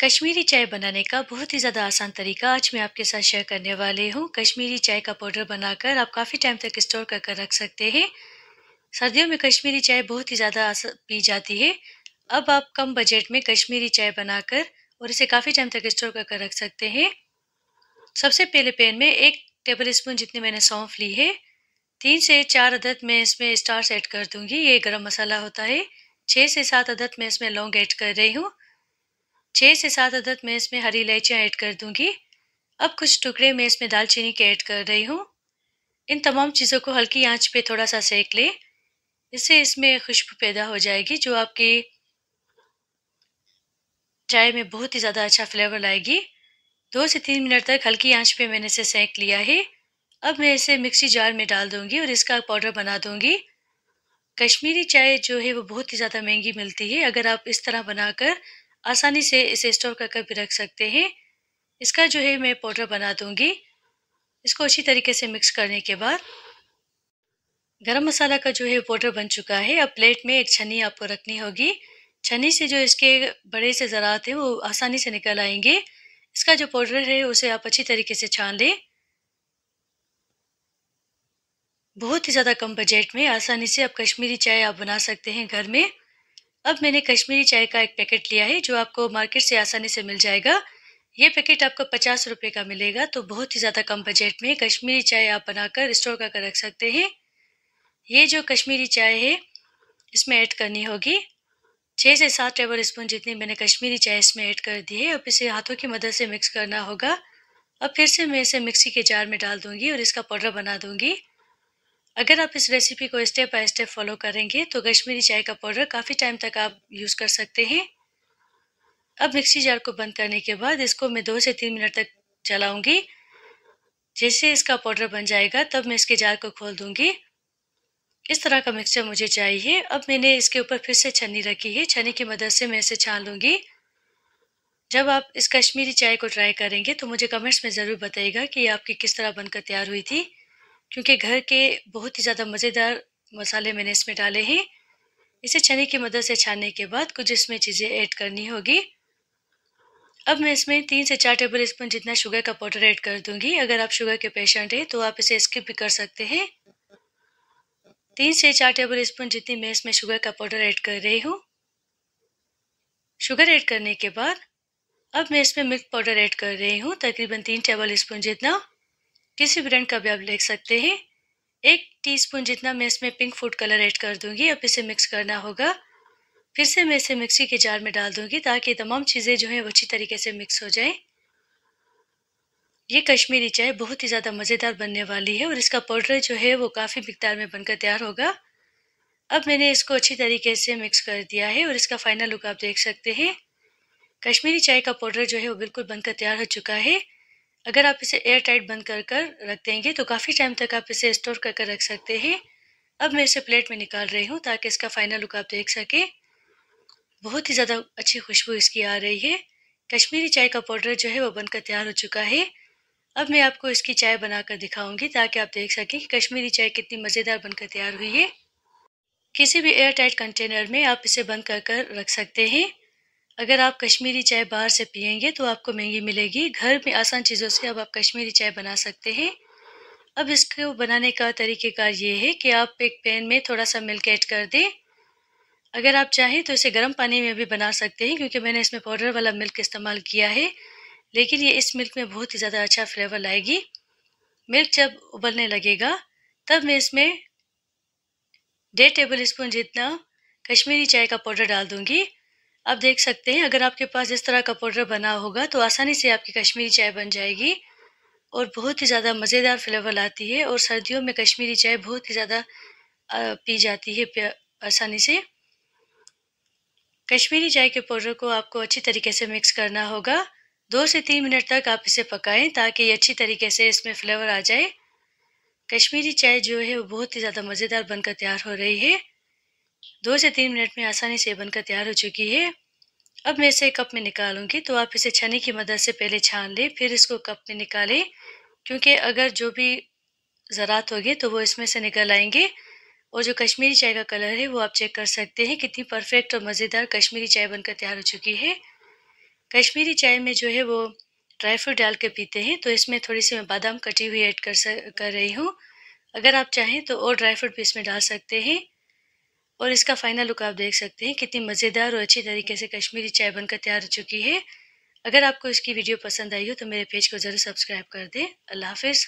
कश्मीरी चाय बनाने का बहुत ही ज़्यादा आसान तरीका आज मैं आपके साथ शेयर करने वाली हूँ। कश्मीरी चाय का पाउडर बनाकर आप काफ़ी टाइम तक स्टोर कर कर रख सकते हैं। सर्दियों में कश्मीरी चाय बहुत ही ज़्यादा पी जाती है। अब आप कम बजट में कश्मीरी चाय बनाकर और इसे काफ़ी टाइम तक स्टोर कर कर रख सकते हैं। सबसे पहले पैन में एक टेबल स्पून जितनी मैंने सौंफ ली है, तीन से चार अदद मैं इसमें स्टार्स ऐड कर दूँगी। ये गरम मसाला होता है। छः से सात अदद मैं इसमें लौंग ऐड कर रही हूँ। छः से सात अदद मैं इसमें हरी इलायचियाँ ऐड कर दूँगी। अब कुछ टुकड़े मैं इसमें दालचीनी के ऐड कर रही हूँ। इन तमाम चीज़ों को हल्की आँच पे थोड़ा सा सेक लें। इससे इसमें खुशबू पैदा हो जाएगी, जो आपकी चाय में बहुत ही ज़्यादा अच्छा फ्लेवर लाएगी। दो से तीन मिनट तक हल्की आँच पे मैंने इसे सेक लिया है। अब मैं इसे मिक्सी जार में डाल दूँगी और इसका पाउडर बना दूँगी। कश्मीरी चाय जो है वो बहुत ही ज़्यादा महँगी मिलती है। अगर आप इस तरह बनाकर आसानी से इसे स्टोर कर कर भी रख सकते हैं। इसका जो है मैं पाउडर बना दूँगी। इसको अच्छी तरीके से मिक्स करने के बाद गरम मसाला का जो है पाउडर बन चुका है। अब प्लेट में एक छन्नी आपको रखनी होगी। छन्नी से जो इसके बड़े से ज़रात हैं, वो आसानी से निकल आएँगे। इसका जो पाउडर है, उसे आप अच्छी तरीके से छान लें। बहुत ही ज़्यादा कम बजट में आसानी से आप कश्मीरी चाय आप बना सकते हैं घर में। अब मैंने कश्मीरी चाय का एक पैकेट लिया है, जो आपको मार्केट से आसानी से मिल जाएगा। ये पैकेट आपको पचास रुपये का मिलेगा तो बहुत ही ज़्यादा कम बजट में कश्मीरी चाय आप बनाकर स्टोर कर रख सकते हैं। ये जो कश्मीरी चाय है, इसमें ऐड करनी होगी। छः से सात टेबल स्पून जितनी मैंने कश्मीरी चाय इसमें ऐड कर दी है, अब इसे हाथों की मदद से मिक्स करना होगा। अब फिर से मैं इसे मिक्सी के जार में डाल दूँगी और इसका पाउडर बना दूँगी। अगर आप इस रेसिपी को स्टेप बाय स्टेप फॉलो करेंगे तो कश्मीरी चाय का पाउडर काफ़ी टाइम तक आप यूज़ कर सकते हैं। अब मिक्सी जार को बंद करने के बाद इसको मैं दो से तीन मिनट तक चलाऊँगी। जैसे इसका पाउडर बन जाएगा, तब मैं इसके जार को खोल दूँगी। इस तरह का मिक्सचर मुझे चाहिए। अब मैंने इसके ऊपर फिर से छन्नी रखी है। छन्नी की मदद से मैं इसे छान लूँगी। जब आप इस कश्मीरी चाय को ट्राई करेंगे तो मुझे कमेंट्स में ज़रूर बताइएगा कि आपकी किस तरह बनकर तैयार हुई थी। क्योंकि घर के बहुत ही ज़्यादा मज़ेदार मसाले मैंने इसमें डाले हैं। इसे छन्नी की मदद से छानने के बाद कुछ इसमें चीज़ें ऐड करनी होगी। अब मैं इसमें तीन से चार टेबल स्पून जितना शुगर का पाउडर ऐड कर दूँगी। अगर आप शुगर के पेशेंट हैं तो आप इसे स्किप भी कर सकते हैं। तीन से चार टेबल स्पून जितनी मैं इसमें शुगर का पाउडर ऐड कर रही हूँ। शुगर ऐड करने के बाद अब मैं इसमें मिल्क पाउडर ऐड कर रही हूँ, तकरीबन तीन टेबल स्पून जितना किसी ब्रांड का भी आप ले सकते हैं। एक टीस्पून जितना मैं इसमें पिंक फ़ूड कलर ऐड कर दूँगी, अब इसे मिक्स करना होगा। फिर से मैं इसे मिक्सी के जार में डाल दूँगी ताकि तमाम चीज़ें जो हैं वो अच्छी तरीके से मिक्स हो जाए। ये कश्मीरी चाय बहुत ही ज़्यादा मज़ेदार बनने वाली है और इसका पाउडर जो है वो काफ़ी मकदार में बनकर तैयार होगा। अब मैंने इसको अच्छी तरीके से मिक्स कर दिया है और इसका फाइनल लुक आप देख सकते हैं। कश्मीरी चाय का पाउडर जो है वो बिल्कुल बनकर तैयार हो चुका है। अगर आप इसे एयर टाइट बंद कर कर रख देंगे तो काफ़ी टाइम तक आप इसे स्टोर कर कर रख सकते हैं। अब मैं इसे प्लेट में निकाल रही हूँ ताकि इसका फाइनल लुक आप देख सकें। बहुत ही ज़्यादा अच्छी खुशबू इसकी आ रही है। कश्मीरी चाय का पाउडर जो है वो बनकर तैयार हो चुका है। अब मैं आपको इसकी चाय बनाकर दिखाऊँगी ताकि आप देख सकें कि कश्मीरी चाय कितनी मज़ेदार बनकर तैयार हुई है। किसी भी एयर टाइट कंटेनर में आप इसे बंद कर कर रख सकते हैं। अगर आप कश्मीरी चाय बाहर से पियेंगे तो आपको महँगी मिलेगी। घर में आसान चीज़ों से अब आप कश्मीरी चाय बना सकते हैं। अब इसको बनाने का तरीक़ेकार ये है कि आप एक पैन में थोड़ा सा मिल्क ऐड कर दें। अगर आप चाहें तो इसे गर्म पानी में भी बना सकते हैं क्योंकि मैंने इसमें पाउडर वाला मिल्क इस्तेमाल किया है। लेकिन ये इस मिल्क में बहुत ही ज़्यादा अच्छा फ्लेवर लाएगी। मिल्क जब उबलने लगेगा, तब मैं इसमें डेढ़ टेबल स्पून जितना कश्मीरी चाय का पाउडर डाल दूँगी। आप देख सकते हैं, अगर आपके पास इस तरह का पाउडर बना होगा तो आसानी से आपकी कश्मीरी चाय बन जाएगी और बहुत ही ज़्यादा मज़ेदार फ्लेवर लाती है और सर्दियों में कश्मीरी चाय बहुत ही ज़्यादा पी जाती है आसानी से। कश्मीरी चाय के पाउडर को आपको अच्छी तरीके से मिक्स करना होगा। दो से तीन मिनट तक आप इसे पकाएँ ताकि ये अच्छी तरीके से इसमें फ्लेवर आ जाए। कश्मीरी चाय जो है, वो बहुत ही ज़्यादा मज़ेदार बनकर तैयार हो रही है। दो से तीन मिनट में आसानी से बनकर तैयार हो चुकी है। अब मैं इसे कप में निकालूँगी तो आप इसे छनी की मदद से पहले छान लें, फिर इसको कप में निकालें, क्योंकि अगर जो भी ज़रात होगी तो वो इसमें से निकल आएँगे। और जो कश्मीरी चाय का कलर है, वो आप चेक कर सकते हैं, कितनी परफेक्ट और मज़ेदार कश्मीरी चाय बनकर तैयार हो चुकी है। कश्मीरी चाय में जो है वो ड्राई फ्रूट डाल के पीते हैं तो इसमें थोड़ी सी मैं बादाम कटी हुई ऐड कर कर रही हूँ। अगर आप चाहें तो और ड्राई फ्रूट भी इसमें डाल सकते हैं। और इसका फाइनल लुक आप देख सकते हैं, कितनी मज़ेदार और अच्छी तरीके से कश्मीरी चाय बनकर तैयार हो चुकी है। अगर आपको इसकी वीडियो पसंद आई हो तो मेरे पेज को ज़रूर सब्सक्राइब कर दें। अल्लाह हाफिज़।